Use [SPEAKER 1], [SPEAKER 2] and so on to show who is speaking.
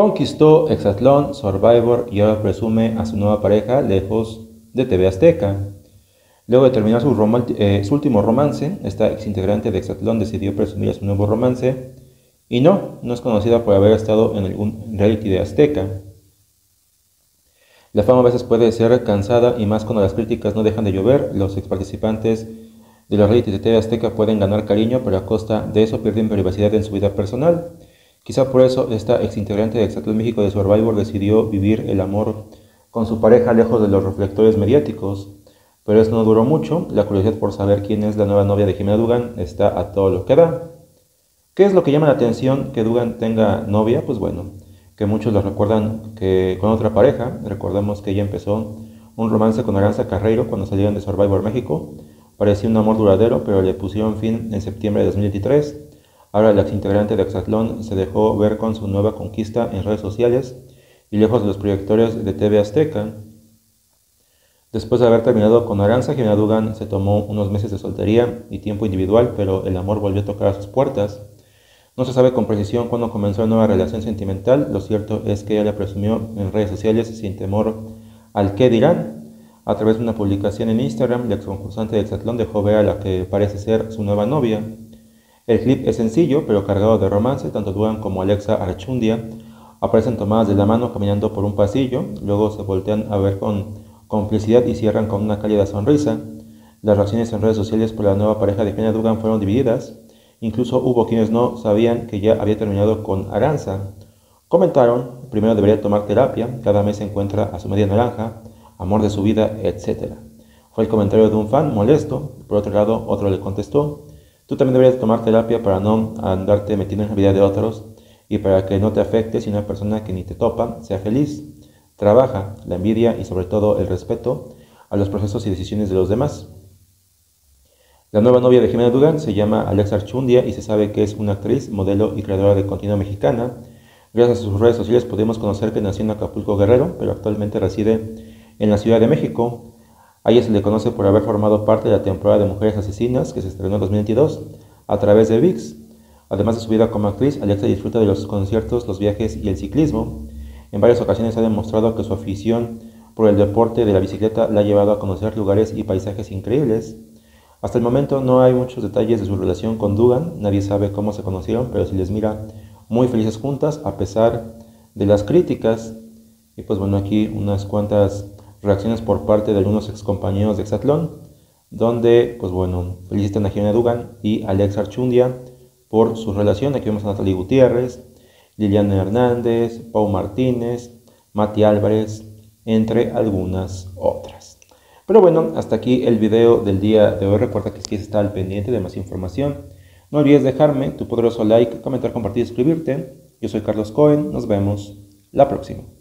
[SPEAKER 1] Conquistó Exatlón, Survivor y ahora presume a su nueva pareja lejos de TV Azteca. Luego de terminar su, eh, su último romance, esta exintegrante de Exatlón decidió presumir a su nuevo romance y no, no es conocida por haber estado en algún reality de Azteca. La fama a veces puede ser cansada y más cuando las críticas no dejan de llover, los ex participantes de los realities de TV Azteca pueden ganar cariño, pero a costa de eso pierden privacidad en su vida personal. Quizá por eso esta exintegrante de Exatlón México de Survivor decidió vivir el amor con su pareja lejos de los reflectores mediáticos. Pero eso no duró mucho, la curiosidad por saber quién es la nueva novia de Jimena Dugan está a todo lo que da. ¿Qué es lo que llama la atención que Dugan tenga novia? Pues bueno, que muchos lo recuerdan que con otra pareja, recordemos que ella empezó un romance con Aranza Carreiro cuando salieron de Survivor México, parecía un amor duradero, pero le pusieron fin en septiembre de 2023 Ahora el exintegrante de Exatlón se dejó ver con su nueva conquista en redes sociales y lejos de los proyectores de TV Azteca. Después de haber terminado con Aranza, Jimena Dugan se tomó unos meses de soltería y tiempo individual, pero el amor volvió a tocar a sus puertas. No se sabe con precisión cuándo comenzó la nueva relación sentimental, lo cierto es que ella la presumió en redes sociales sin temor al qué dirán. A través de una publicación en Instagram, la ex concursante de Exatlón dejó ver a la que parece ser su nueva novia. El clip es sencillo, pero cargado de romance. Tanto Dugan como Alexa Archundia aparecen tomadas de la mano caminando por un pasillo. Luego se voltean a ver con complicidad y cierran con una cálida sonrisa. Las reacciones en redes sociales por la nueva pareja de Kenya Dugan fueron divididas. Incluso hubo quienes no sabían que ya había terminado con Aranza. Comentaron, primero debería tomar terapia, cada mes encuentra a su media naranja, amor de su vida, etc. Fue el comentario de un fan molesto. Por otro lado, otro le contestó, Tú también deberías tomar terapia para no andarte metiendo en la vida de otros y para que no te afecte si una persona que ni te topa sea feliz. Trabaja la envidia y sobre todo el respeto a los procesos y decisiones de los demás. La nueva novia de Jimena Dugan se llama Alexa Archundia y se sabe que es una actriz, modelo y creadora de contenido mexicana. Gracias a sus redes sociales podemos conocer que nació en Acapulco Guerrero, pero actualmente reside en la Ciudad de México. A ella se le conoce por haber formado parte de la temporada de Mujeres Asesinas, que se estrenó en 2022, a través de VIX. Además de su vida como actriz, Alexa disfruta de los conciertos, los viajes y el ciclismo. En varias ocasiones ha demostrado que su afición por el deporte de la bicicleta la ha llevado a conocer lugares y paisajes increíbles. Hasta el momento no hay muchos detalles de su relación con Dugan, nadie sabe cómo se conocieron, pero se les mira muy felices juntas a pesar de las críticas. Y pues bueno, aquí unas cuantas reacciones por parte de algunos excompañeros de Exatlón, donde, pues bueno, felicitan a Jimena Dugan y Alex Archundia por su relación. Aquí vemos a Natalie Gutiérrez, Liliana Hernández, Pau Martínez, Mati Álvarez, entre algunas otras. Pero bueno, hasta aquí el video del día de hoy. Recuerda que si quieres estar al pendiente de más información, no olvides dejarme tu poderoso like, comentar, compartir y suscribirte. Yo soy Carlos Cohen. Nos vemos la próxima.